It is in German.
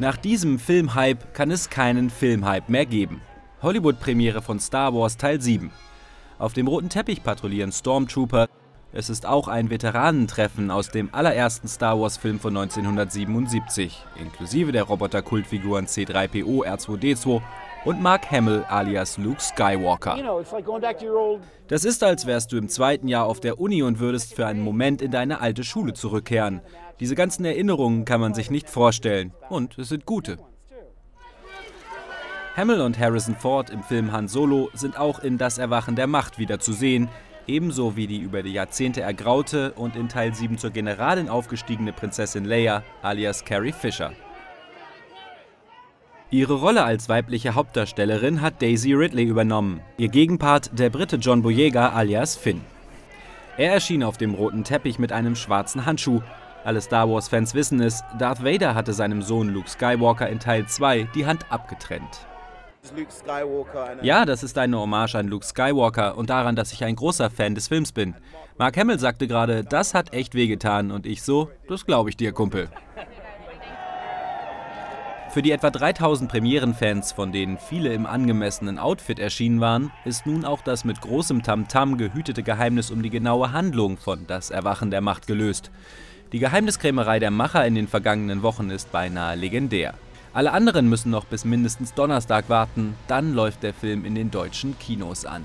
Nach diesem Filmhype kann es keinen Filmhype mehr geben. Hollywood-Premiere von Star Wars Teil 7. Auf dem roten Teppich patrouillieren Stormtrooper. Es ist auch ein Veteranentreffen aus dem allerersten Star Wars-Film von 1977, inklusive der Roboter-Kultfiguren C3PO, R2D2 und Mark Hamill alias Luke Skywalker. Das ist, als wärst du im zweiten Jahr auf der Uni und würdest für einen Moment in deine alte Schule zurückkehren. Diese ganzen Erinnerungen kann man sich nicht vorstellen. Und es sind gute. Hamill und Harrison Ford im Film Han Solo sind auch in Das Erwachen der Macht wieder zu sehen, ebenso wie die über die Jahrzehnte ergraute und in Teil 7 zur Generalin aufgestiegene Prinzessin Leia alias Carrie Fisher. Ihre Rolle als weibliche Hauptdarstellerin hat Daisy Ridley übernommen, ihr Gegenpart der Brite John Boyega alias Finn. Er erschien auf dem roten Teppich mit einem schwarzen Handschuh. Alle Star Wars-Fans wissen es, Darth Vader hatte seinem Sohn Luke Skywalker in Teil 2 die Hand abgetrennt. Ja, das ist eine Hommage an Luke Skywalker und daran, dass ich ein großer Fan des Films bin. Mark Hamill sagte gerade, das hat echt wehgetan und ich so, das glaube ich dir, Kumpel. Für die etwa 3000 Premierenfans, von denen viele im angemessenen Outfit erschienen waren, ist nun auch das mit großem Tamtam -Tam gehütete Geheimnis um die genaue Handlung von Das Erwachen der Macht gelöst. Die Geheimniskrämerei der Macher in den vergangenen Wochen ist beinahe legendär. Alle anderen müssen noch bis mindestens Donnerstag warten, dann läuft der Film in den deutschen Kinos an.